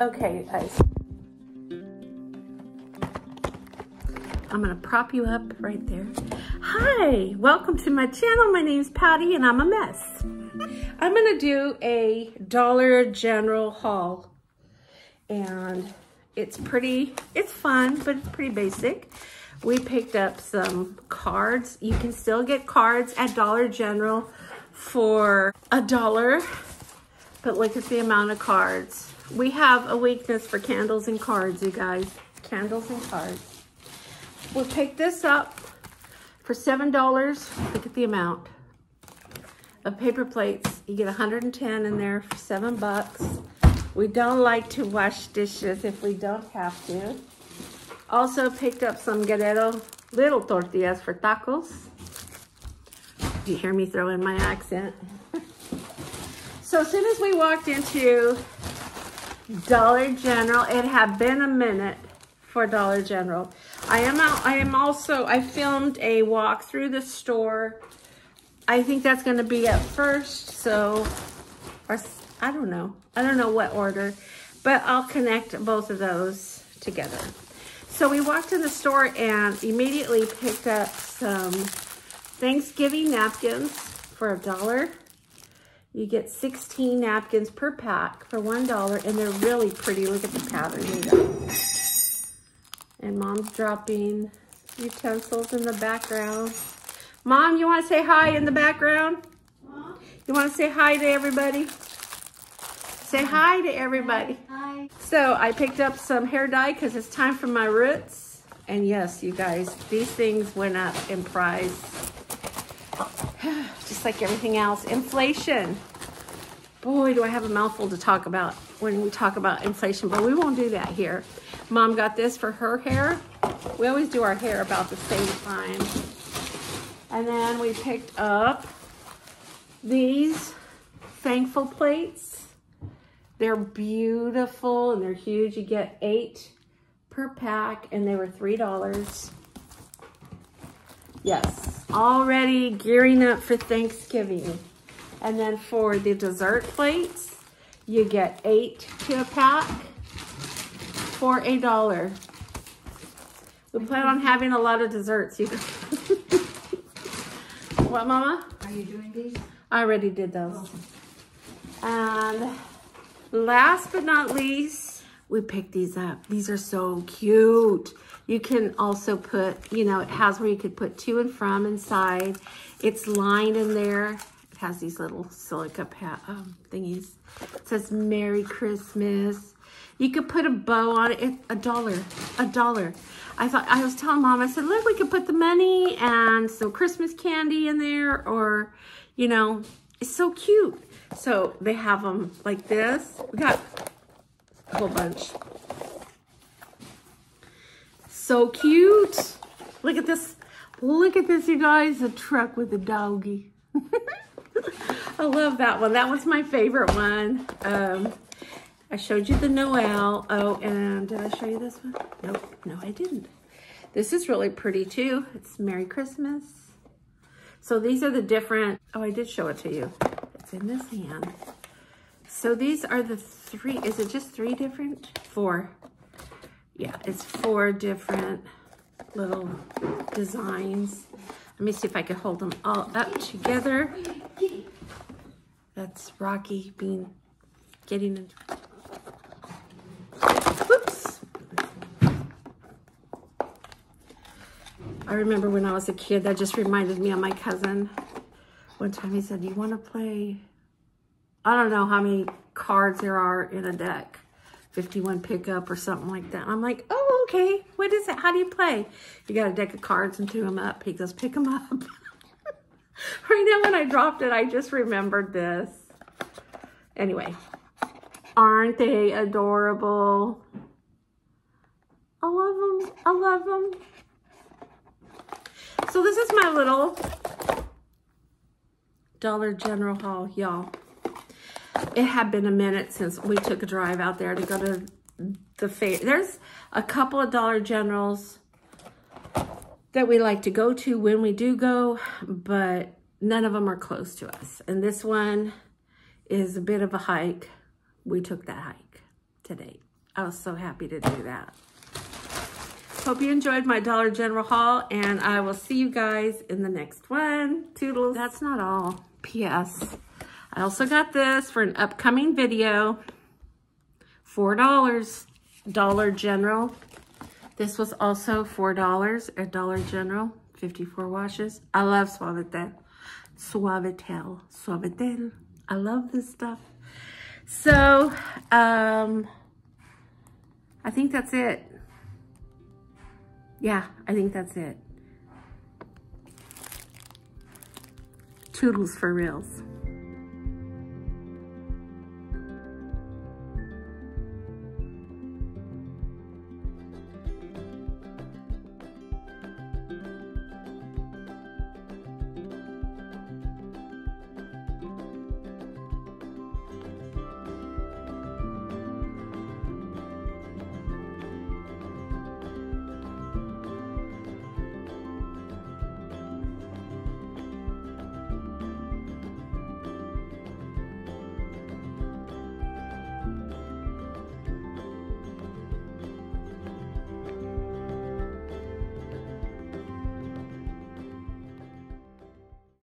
Okay, guys. I'm gonna prop you up right there. Hi, welcome to my channel. My name's Patty and I'm a mess. I'm gonna do a Dollar General haul. And it's pretty, it's fun, but it's pretty basic. We picked up some cards. You can still get cards at Dollar General for a dollar, but look at the amount of cards. We have a weakness for candles and cards, you guys. Candles and cards. We'll pick this up for $7. Look at the amount of paper plates. You get 110 in there for seven bucks. We don't like to wash dishes if we don't have to. Also picked up some Guerrero little tortillas for tacos. You hear me throw in my accent. so as soon as we walked into Dollar General, it had been a minute for Dollar General. I am out, I am also, I filmed a walk through the store. I think that's gonna be at first, so, or, I don't know. I don't know what order, but I'll connect both of those together. So we walked in the store and immediately picked up some Thanksgiving napkins for a dollar. You get 16 napkins per pack for $1 and they're really pretty. Look at the pattern and mom's dropping utensils in the background. Mom, you want to say hi in the background? Mom? You want to say hi to everybody? Say hi to everybody. Hi. So I picked up some hair dye because it's time for my roots. And yes, you guys, these things went up in price. Just like everything else. Inflation. Boy, do I have a mouthful to talk about when we talk about inflation, but we won't do that here. Mom got this for her hair. We always do our hair about the same time. And then we picked up these thankful plates. They're beautiful and they're huge. You get eight per pack and they were $3. Yes, already gearing up for Thanksgiving. And then for the dessert plates, you get eight to a pack for a dollar. We plan on having a lot of desserts. You What, Mama? Are you doing these? I already did those. And last but not least, we picked these up. These are so cute. You can also put, you know, it has where you could put to and from inside. It's lined in there. It has these little silica um, thingies. It says Merry Christmas. You could put a bow on it, a dollar, a dollar. I thought, I was telling mom, I said, look, we could put the money and some Christmas candy in there or, you know, it's so cute. So they have them like this. We got a whole bunch. So cute. Look at this. Look at this, you guys. A truck with a doggy. I love that one. That one's my favorite one. Um, I showed you the Noel. Oh, and did I show you this one? Nope, no, I didn't. This is really pretty too. It's Merry Christmas. So these are the different, oh, I did show it to you. It's in this hand. So these are the three, is it just three different? Four. Yeah, it's four different little designs. Let me see if I can hold them all up together. That's Rocky being getting into I remember when I was a kid, that just reminded me of my cousin. One time he said, you want to play, I don't know how many cards there are in a deck, 51 pickup or something like that. I'm like, oh, okay. What is it? How do you play? You got a deck of cards and two them up. He goes, pick them up. right now when I dropped it, I just remembered this. Anyway, aren't they adorable? I love them. I love them. So this is my little Dollar General haul, y'all. It had been a minute since we took a drive out there to go to the fair. There's a couple of Dollar Generals that we like to go to when we do go, but none of them are close to us. And this one is a bit of a hike. We took that hike today. I was so happy to do that. Hope you enjoyed my Dollar General haul, and I will see you guys in the next one. Toodles. That's not all. P.S. I also got this for an upcoming video. $4, Dollar Dollar General. This was also $4 at Dollar General, 54 washes. I love Suavitel. Suavitel. Suavitel. I love this stuff. So, um, I think that's it. Yeah, I think that's it. Toodles for reals.